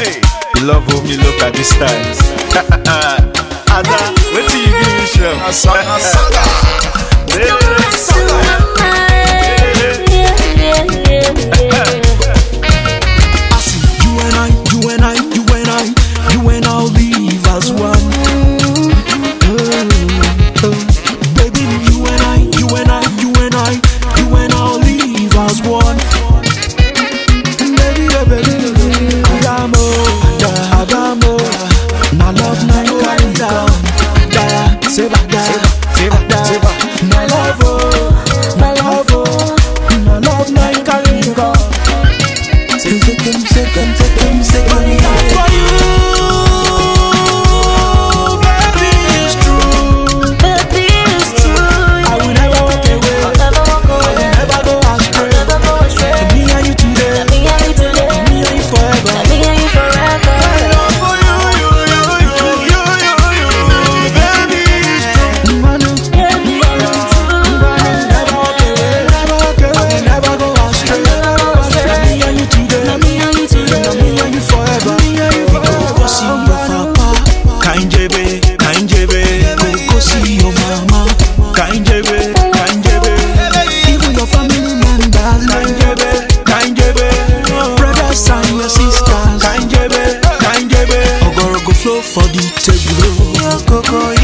Hey, love how me look at this times. Ada, wait till you give me show. Saga. for the table.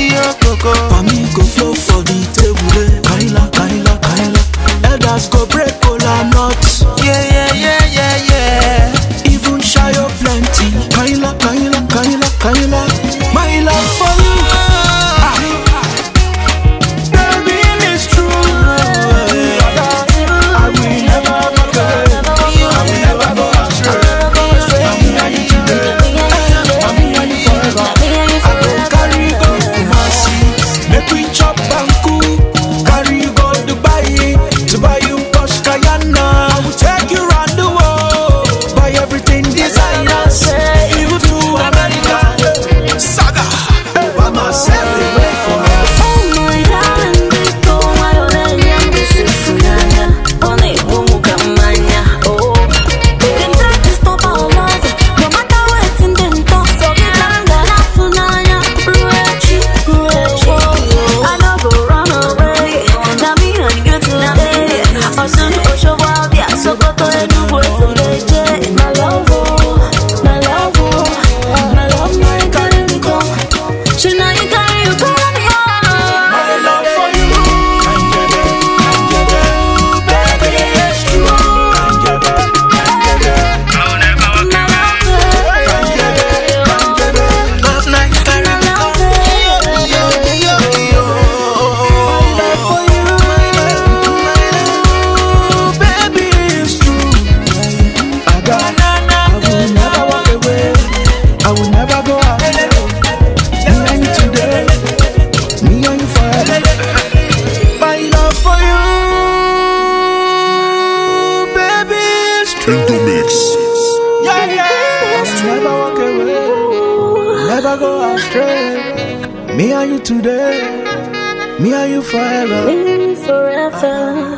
in the mix. Yeah, yeah. Never walk away, never go astray. Me and you today, me and you forever. Me forever.